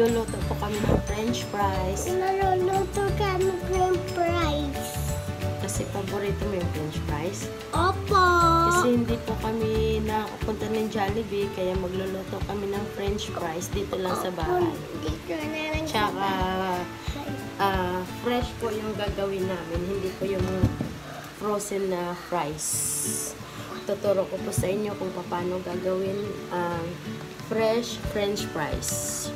magluluto po kami ng french fries. Naluluto kami ng fries. Kasi paborito mo yung french fries. Opo. Kasi hindi po kami nakapunta ng Jollibee, kaya magluluto kami ng french fries dito lang sa bahay. Dito na lang sa Tsaka, bahay. ah, fresh po yung gagawin namin, hindi po yung frozen na fries. Tuturo ko po sa inyo kung paano gagawin ang fresh french fries.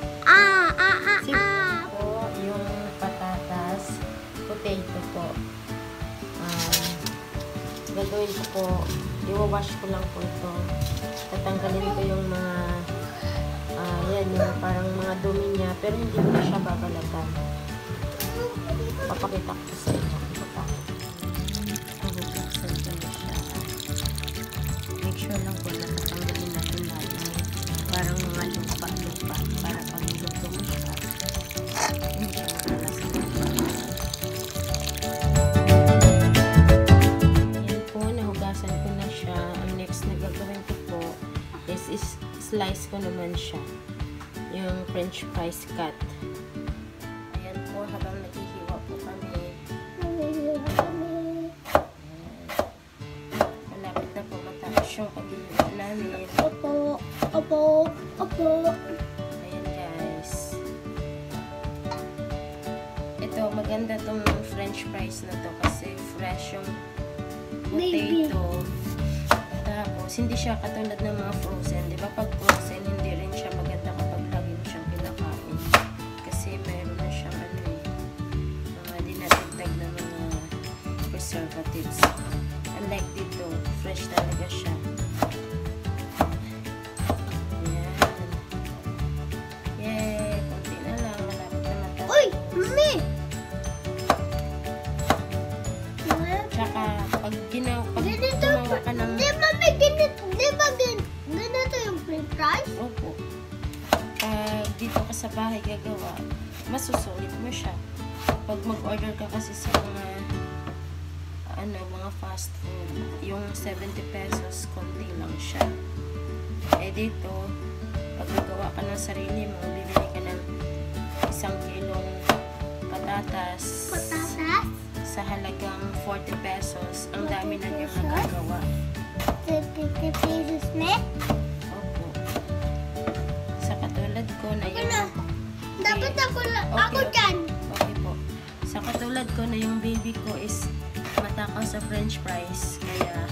Gagawin ko po, iwawash ko lang po ito. Tatanggalin ko yung mga, ah, yan, yung parang mga dumi niya, pero hindi ko na siya babalatan. Papakita ko sa inyo. Make sure lang po na tatanggalin natin lahat ng parang mga lupa-lupa para slice ko naman siya. Yung french fries cut. Ayan po, habang naghihiwa po kami, malapit na po matapos yung paghihila namin. Opo, opo, opo. Ayan guys. Ito, maganda tong french fries na to kasi fresh yung potato. Tapos, hindi siya katulad ng mga frozen. Di ba pag frozen, hindi rin siya maganda kapag lagi mo siyang kinakain. Kasi meron na siyang ano eh, mga dinadagdag na mga preservatives. Sa bahay gagawa, masusulit mo siya. Pag mag-order ka kasi sa mga ano, mga fast food, yung 70 pesos, konti lang siya. Eh dito, pag gagawa ka ng sarili mo, bibili ka ng isang kilong patatas, Patatas? sa halagang 40 pesos. Ang dami na niyang nagagawa. 50 pesos na? Opo. Sa katulad ko na Ako Dapat ako, Okay, ako dyan. Okay po. Sa katulad ko na yung baby ko is matakaw sa french fries. Kaya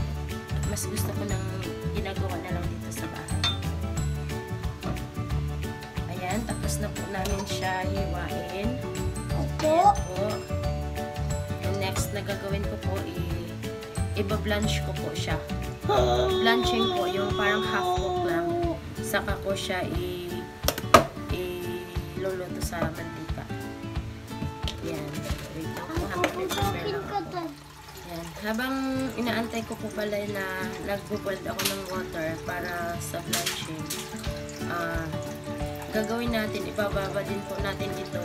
mas gusto ko nang ginagawa na lang dito sa bahay. Ayan, tapos na po namin siya hiwain. Opo. Po. And next na gagawin ko po, i iba-blanch ko po siya. Blanching po, yung parang half cook lang. Saka ko siya i iluluto sa mantika. Yan. Wait lang po. Habang nag-prepare lang ako. Yan. Habang inaantay ko po pala na nagbo-boiled ako ng water para sa blanching, ah, gagawin natin, ibababa din po natin ito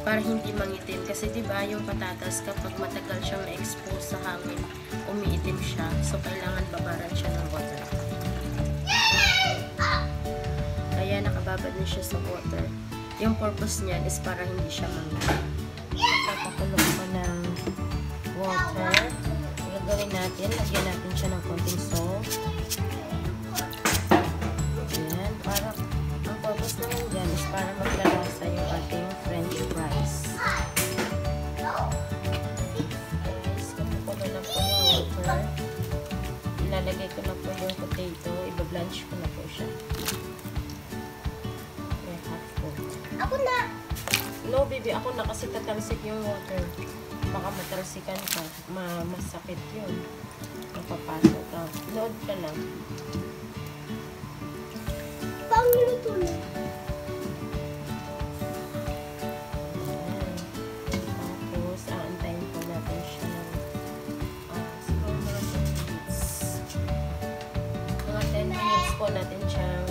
para hindi mangitim. Kasi di ba yung patatas kapag matagal siyang na-expose sa hangin, umiitim siya. So, kailangan babaran siya ng water. Kaya nakababad na siya sa water. Yung purpose niyan is para hindi siya mangitim. Papakulong ko ng water. Gagawin natin, lagyan natin siya ng konting salt. Ayan, para, ang purpose naman dyan is para maglalasa yung ating french fries. Guys, kumukulo na po yung water. Ilalagay ko na po yung potato. Iba-blanch ko na Ako na. No, baby, ako na kasi tatalsik yung water. Baka matalsikan ka. Ma masakit yun. Mapapasok ka. Load ka lang. Pangluto na. Po natin siya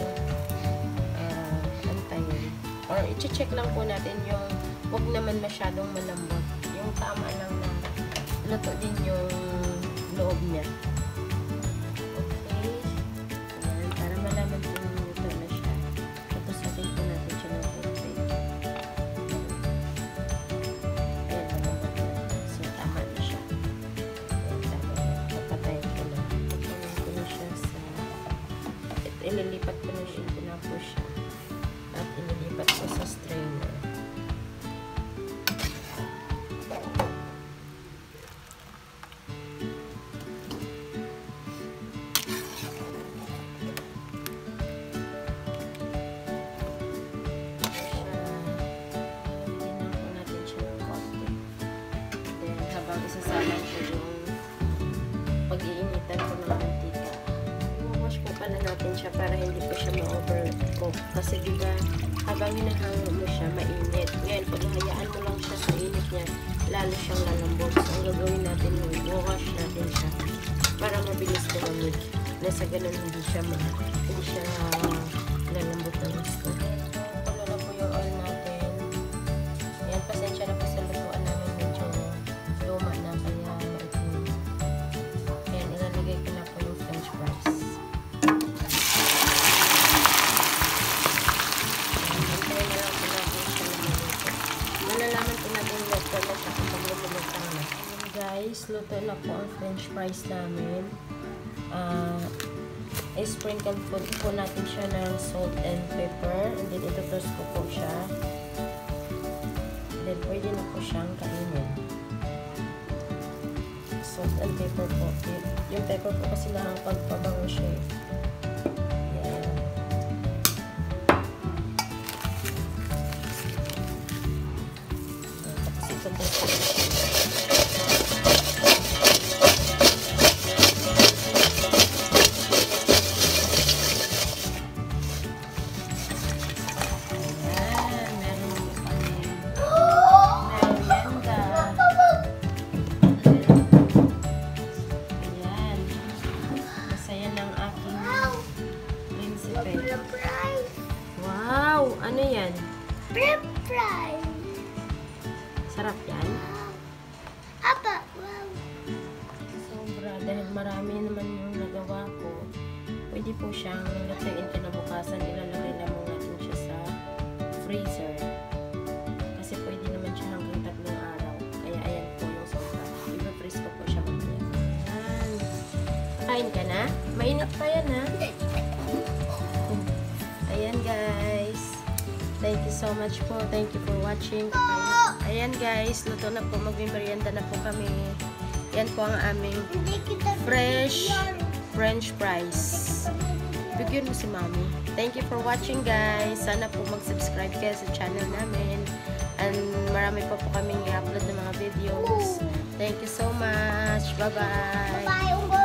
or i-check lang po natin yung wag naman masyadong malambot. Yung tama lang na luto din yung loob niya. Okay. Ayan, para malaman po yung luto na siya. Tapos natin po natin siya ng So, tama na siya. Ayan, tama na. Papatayin ko na. Papatayin ko na siya sa... Siya. At ililipat ko sa strainer. Para hindi po siya ma-overcook. Kasi diba, habang hinahango mo siya, mainit. Ngayon, pag hayaan mo lang siya sa init niya, lalo siyang lalambot. So, ang gagawin natin yung i-wash natin siya para mabilis tumamig. Nasa ganun hindi siya ma hindi siya lalambot ng gusto. Guys, luto na po ang french fries namin. Ah, i-sprinkle po, po natin siya ng salt and pepper. And then, itutos ko po siya. Then, pwede na po siyang kainin. Salt and pepper po. Yung pepper po kasi nakakapagpabango siya eh. Fries. Sarap yan? Apa, wow. Sobra. Dahil marami naman yung nagawa ko. Pwede po siyang lutuin kinabukasan. Ilalagay lamang natin siya sa freezer. Kasi pwede naman siya hanggang tatlong araw. Kaya ayan po yung sobra. Iba-freeze ko po siya mamaya. Kain ka na? Mainit pa yan ha? Thank you so much po. Thank you for watching. Po. Ayan guys, luto na po. Magmimerienda na po kami. Yan po ang aming fresh french fries. Bigyan mo si Mami. Thank you for watching guys. Sana po mag-subscribe kayo sa channel namin. And marami pa po kaming i-upload ng mga videos. Thank you so much. Bye-bye. Bye, Umbo.